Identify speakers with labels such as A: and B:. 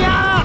A: 呀！